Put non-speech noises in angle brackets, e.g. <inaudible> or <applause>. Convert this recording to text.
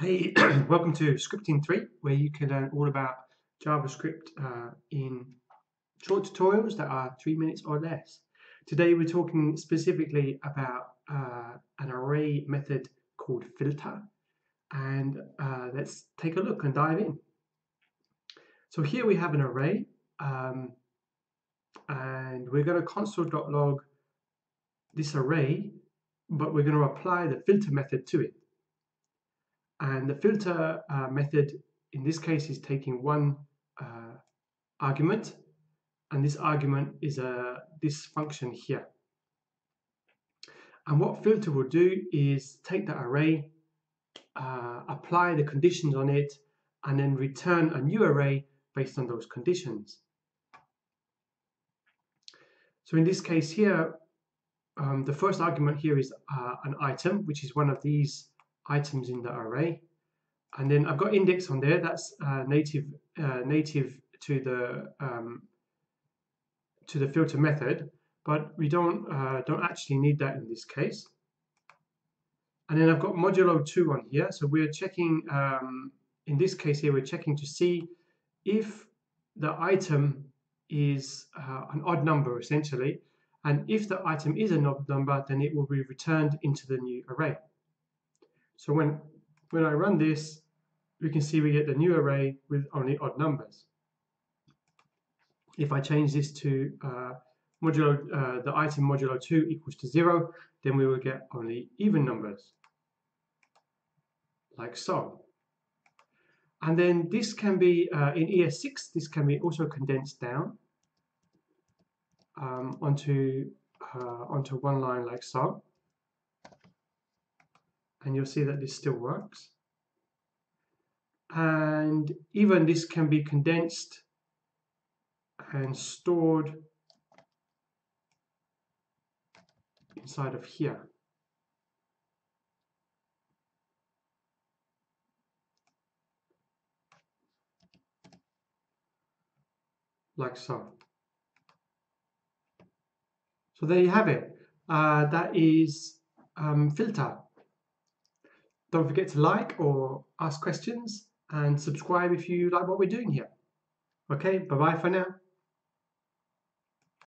Hey, <clears throat> welcome to Script in 3, where you can learn all about JavaScript uh, in short tutorials that are three minutes or less. Today we're talking specifically about uh, an array method called filter. And uh, let's take a look and dive in. So here we have an array, um, and we're going to console.log this array, but we're going to apply the filter method to it. And the filter uh, method in this case is taking one uh, argument, and this argument is uh, this function here. And what filter will do is take that array, uh, apply the conditions on it, and then return a new array based on those conditions. So in this case here, um, the first argument here is uh, an item, which is one of these items in the array. And then I've got index on there. That's uh, native uh, native to the um, to the filter method, but we don't uh, don't actually need that in this case. And then I've got modulo 2 on here. So we're checking, um, in this case here, we're checking to see if the item is uh, an odd number essentially. And if the item is an odd number, then it will be returned into the new array. So when, when I run this, we can see we get the new array with only odd numbers. If I change this to uh, modulo, uh, the item modulo 2 equals to 0, then we will get only even numbers, like so. And then this can be, uh, in ES6, this can be also condensed down um, onto, uh, onto one line like so and you'll see that this still works. And even this can be condensed and stored inside of here. Like so. So there you have it. Uh, that is um, filter. Don't forget to like or ask questions and subscribe if you like what we're doing here. Okay, bye bye for now.